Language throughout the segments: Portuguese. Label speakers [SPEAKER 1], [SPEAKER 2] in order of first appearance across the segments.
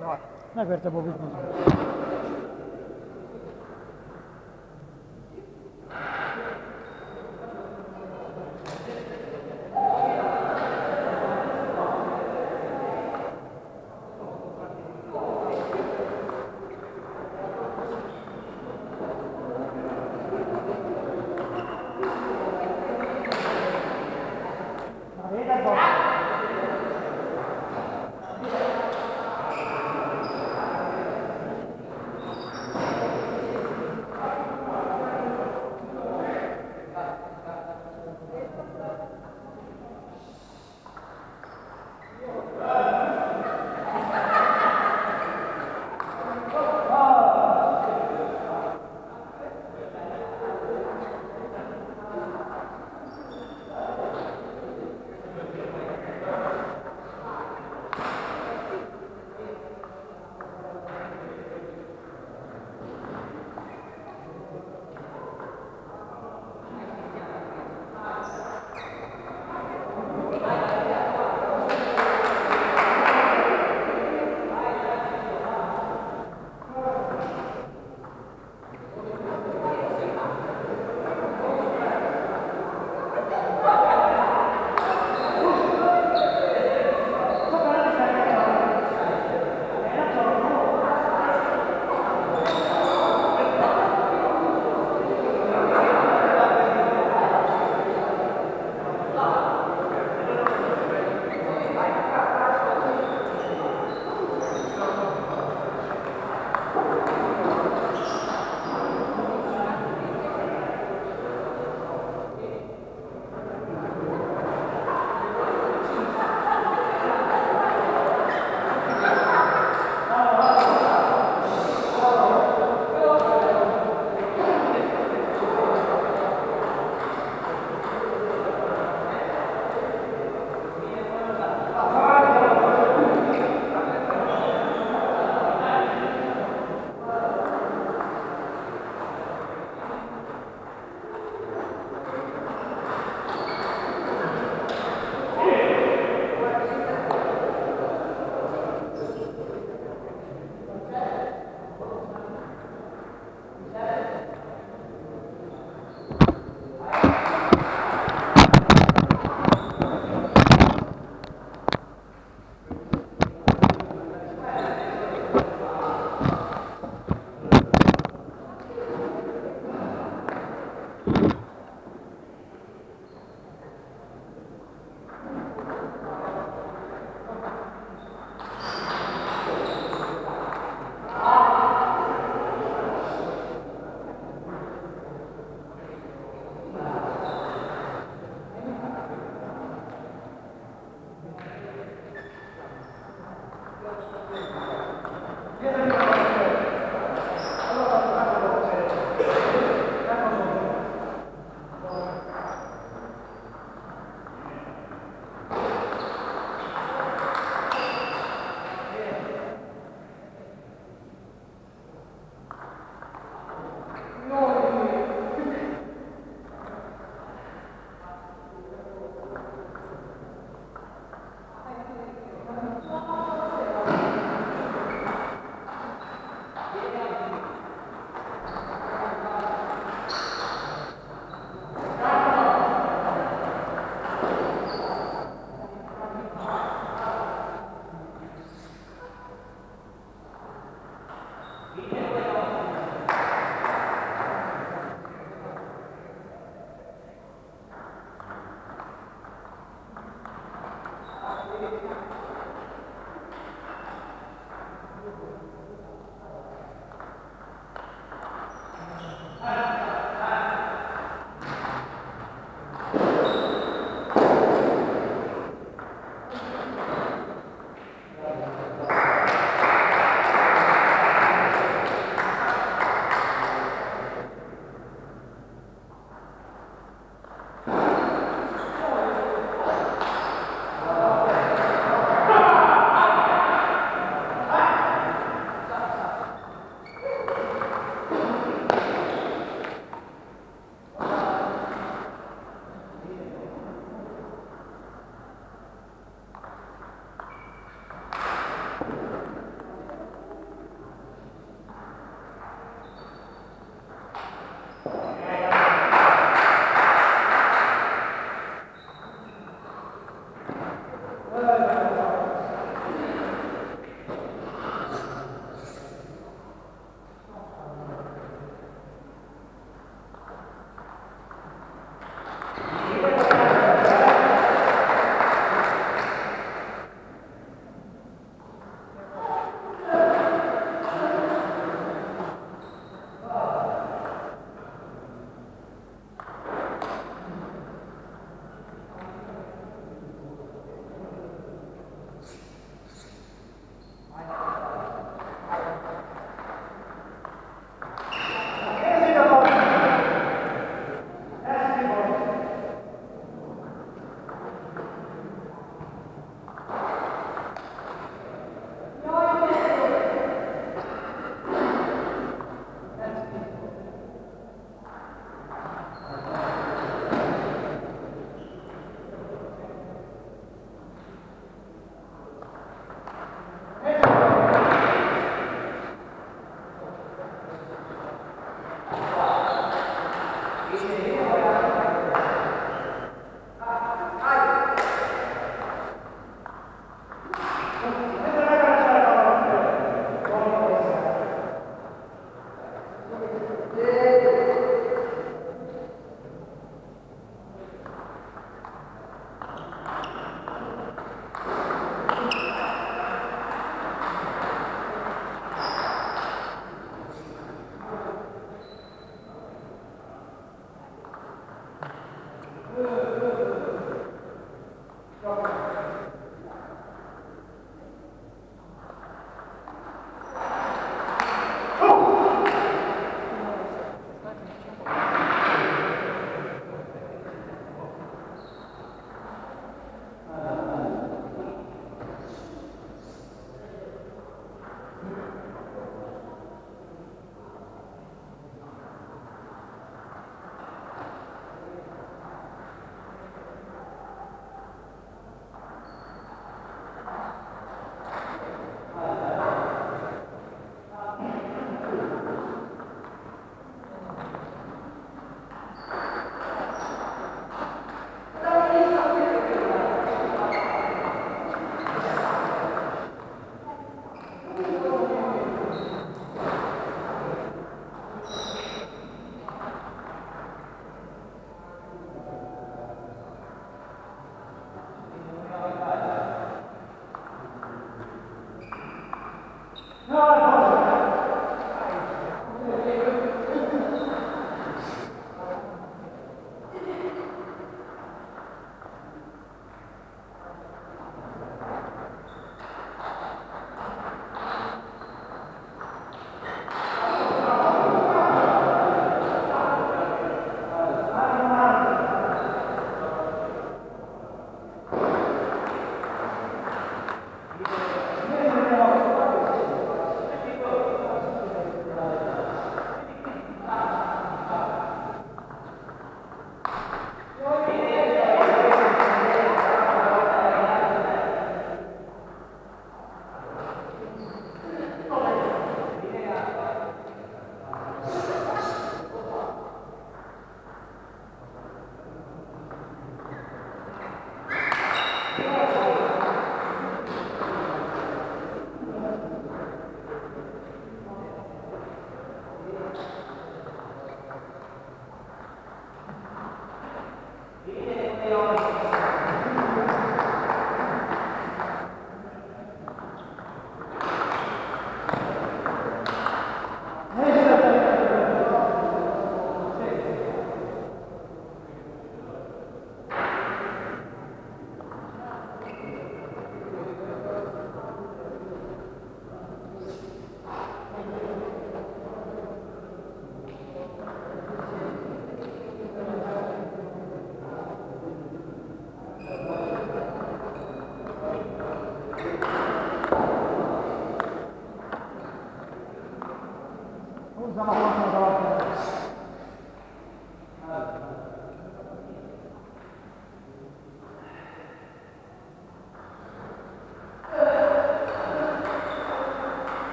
[SPEAKER 1] Давай.
[SPEAKER 2] Najpierw to było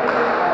[SPEAKER 1] Senhor.